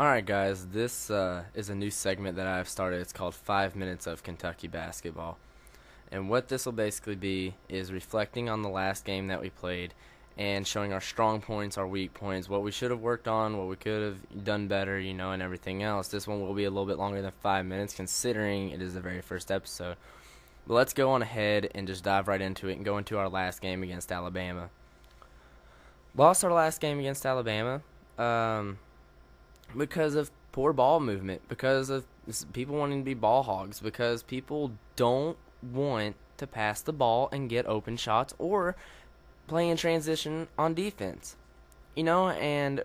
Alright, guys, this uh, is a new segment that I've started. It's called Five Minutes of Kentucky Basketball. And what this will basically be is reflecting on the last game that we played and showing our strong points, our weak points, what we should have worked on, what we could have done better, you know, and everything else. This one will be a little bit longer than five minutes considering it is the very first episode. But let's go on ahead and just dive right into it and go into our last game against Alabama. Lost our last game against Alabama. Um, because of poor ball movement, because of people wanting to be ball hogs, because people don't want to pass the ball and get open shots or play in transition on defense. You know, and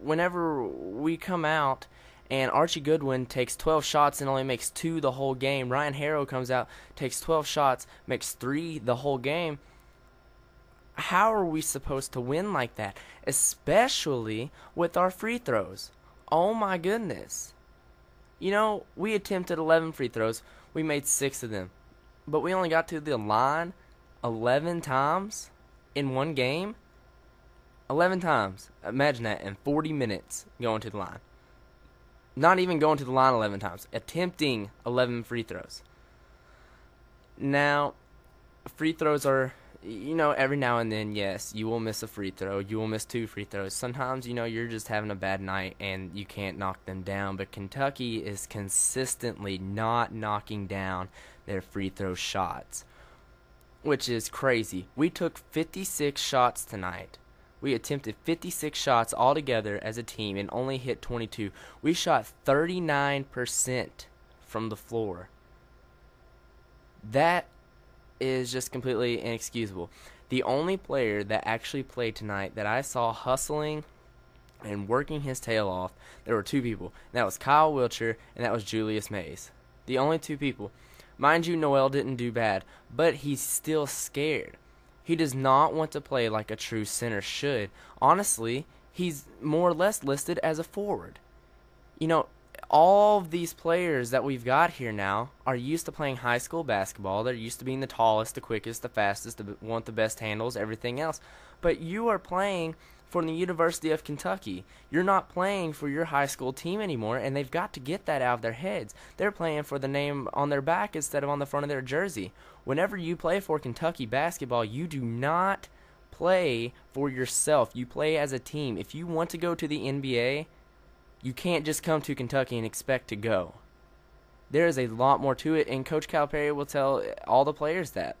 whenever we come out and Archie Goodwin takes 12 shots and only makes 2 the whole game, Ryan Harrow comes out, takes 12 shots, makes 3 the whole game. How are we supposed to win like that? Especially with our free throws. Oh my goodness. You know, we attempted 11 free throws. We made 6 of them. But we only got to the line 11 times in one game. 11 times. Imagine that in 40 minutes going to the line. Not even going to the line 11 times. Attempting 11 free throws. Now, free throws are you know, every now and then, yes, you will miss a free throw. You will miss two free throws. Sometimes, you know, you're just having a bad night and you can't knock them down. But Kentucky is consistently not knocking down their free throw shots, which is crazy. We took 56 shots tonight. We attempted 56 shots altogether as a team and only hit 22. We shot 39% from the floor. That is just completely inexcusable. The only player that actually played tonight that I saw hustling and working his tail off, there were two people. That was Kyle Wiltjer and that was Julius Mays. The only two people. Mind you, Noel didn't do bad, but he's still scared. He does not want to play like a true center should. Honestly, he's more or less listed as a forward. You know, all of these players that we've got here now are used to playing high school basketball. They're used to being the tallest, the quickest, the fastest, the want the best handles, everything else. But you are playing for the University of Kentucky. You're not playing for your high school team anymore, and they've got to get that out of their heads. They're playing for the name on their back instead of on the front of their jersey. Whenever you play for Kentucky basketball, you do not play for yourself. You play as a team. If you want to go to the NBA, you can't just come to Kentucky and expect to go. There is a lot more to it, and Coach Calipari will tell all the players that.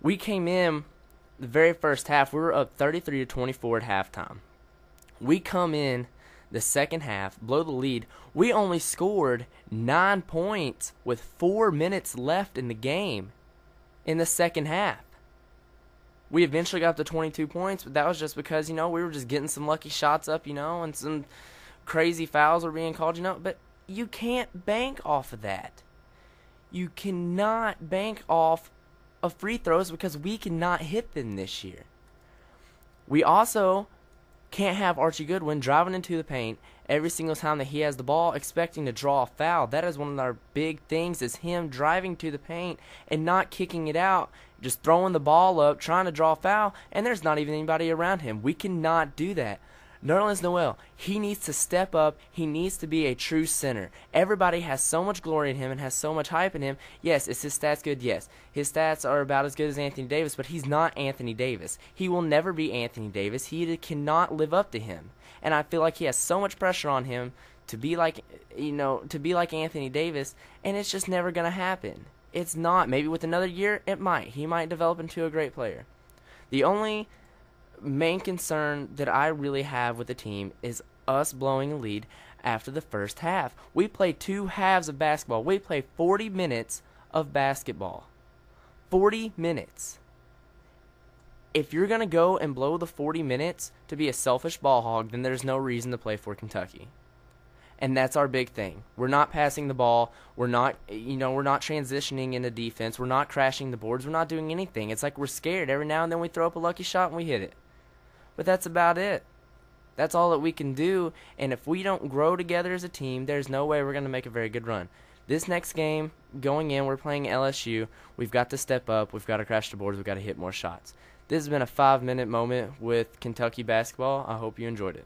We came in the very first half, we were up 33 to 24 at halftime. We come in the second half, blow the lead. We only scored nine points with four minutes left in the game in the second half. We eventually got to 22 points, but that was just because, you know, we were just getting some lucky shots up, you know, and some crazy fouls were being called, you know, but you can't bank off of that. You cannot bank off of free throws because we cannot hit them this year. We also can't have Archie Goodwin driving into the paint every single time that he has the ball expecting to draw a foul. That is one of our big things is him driving to the paint and not kicking it out, just throwing the ball up, trying to draw a foul, and there's not even anybody around him. We cannot do that. Nerlens Noel, he needs to step up. He needs to be a true center. Everybody has so much glory in him and has so much hype in him. Yes, is his stats good? Yes. His stats are about as good as Anthony Davis, but he's not Anthony Davis. He will never be Anthony Davis. He cannot live up to him. And I feel like he has so much pressure on him to be like, you know, to be like Anthony Davis, and it's just never going to happen. It's not. Maybe with another year, it might. He might develop into a great player. The only main concern that I really have with the team is us blowing a lead after the first half. We play two halves of basketball. We play 40 minutes of basketball. 40 minutes. If you're going to go and blow the 40 minutes to be a selfish ball hog, then there's no reason to play for Kentucky. And that's our big thing. We're not passing the ball. We're not, you know, we're not transitioning into defense. We're not crashing the boards. We're not doing anything. It's like we're scared. Every now and then we throw up a lucky shot and we hit it. But that's about it. That's all that we can do. And if we don't grow together as a team, there's no way we're going to make a very good run. This next game, going in, we're playing LSU. We've got to step up. We've got to crash the boards. We've got to hit more shots. This has been a five minute moment with Kentucky basketball. I hope you enjoyed it.